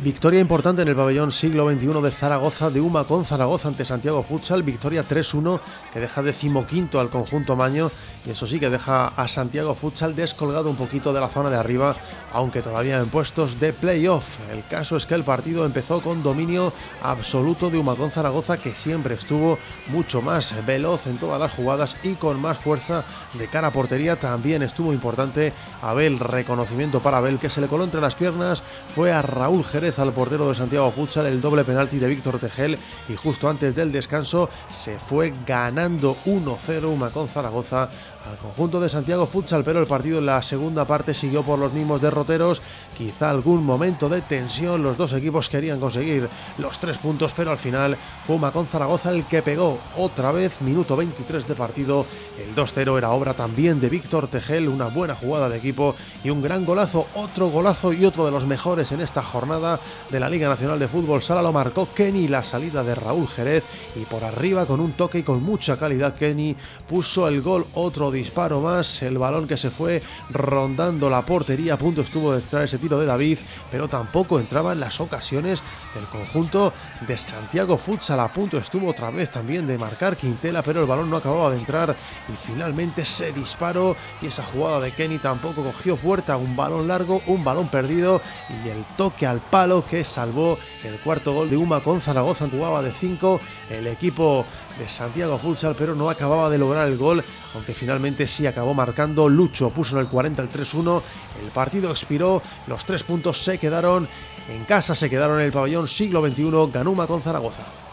Victoria importante en el pabellón siglo XXI de Zaragoza, de Uma con Zaragoza ante Santiago Futsal. Victoria 3-1 que deja decimoquinto al conjunto Maño y eso sí que deja a Santiago Futsal descolgado un poquito de la zona de arriba, aunque todavía en puestos de playoff. El caso es que el partido empezó con dominio absoluto de Uma con Zaragoza que siempre estuvo mucho más veloz en todas las jugadas y con más fuerza de cara a portería. También estuvo importante Abel, reconocimiento para Abel que se le coló entre las piernas, fue a Raúl Jerez al portero de Santiago Futsal el doble penalti de Víctor Tegel y justo antes del descanso se fue ganando 1-0 una con Zaragoza al conjunto de Santiago Futsal, pero el partido en la segunda parte siguió por los mismos derroteros, quizá algún momento de tensión, los dos equipos querían conseguir los tres puntos, pero al final fue con Zaragoza el que pegó otra vez, minuto 23 de partido, el 2-0 era obra también de Víctor Tegel, una buena jugada de equipo y un gran golazo, otro golazo y otro de los mejores en esta jornada de la Liga Nacional de Fútbol. Sala lo marcó Kenny, la salida de Raúl Jerez y por arriba con un toque y con mucha calidad Kenny puso el gol. Otro disparo más, el balón que se fue rondando la portería, a punto estuvo de entrar ese tiro de David, pero tampoco entraba en las ocasiones del conjunto de Santiago Futsal, a punto estuvo otra vez también de marcar Quintela, pero el balón no acababa de entrar y finalmente se disparó y esa jugada de Kenny tampoco cogió puerta, un balón largo, un balón perdido y el toque al palo que salvó el cuarto gol de Uma con Zaragoza, jugaba de 5 el equipo de Santiago Futsal, pero no acababa de lograr el gol, aunque finalmente sí acabó marcando. Lucho puso en el 40 el 3-1, el partido expiró, los tres puntos se quedaron en casa, se quedaron en el pabellón siglo XXI, Ganuma con Zaragoza.